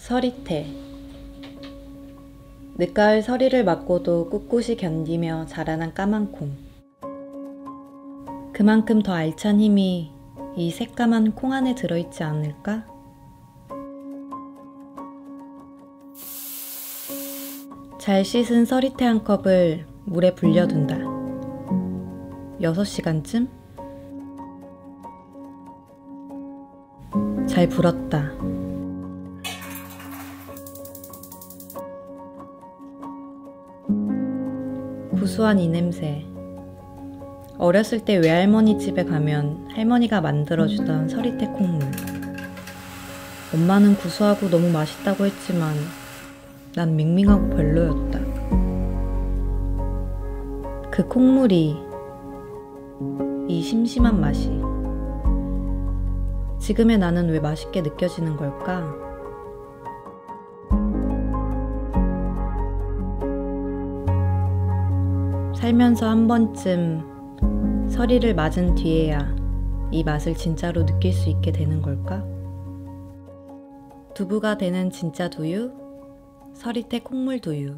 서리태 늦가을 서리를 맞고도 꿋꿋이 견디며 자라난 까만 콩. 그만큼 더 알찬 힘이 이 새까만 콩 안에 들어있지 않을까? 잘 씻은 서리태 한 컵을 물에 불려둔다. 6시간쯤? 잘 불었다. 구수한 이 냄새. 어렸을 때 외할머니 집에 가면 할머니가 만들어주던 서리태 콩물. 엄마는 구수하고 너무 맛있다고 했지만 난 밍밍하고 별로였다. 그 콩물이 이 심심한 맛이 지금의 나는 왜 맛있게 느껴지는 걸까? 살면서 한 번쯤 서리를 맞은 뒤에야 이 맛을 진짜로 느낄 수 있게 되는 걸까? 두부가 되는 진짜 두유, 서리태 콩물 두유.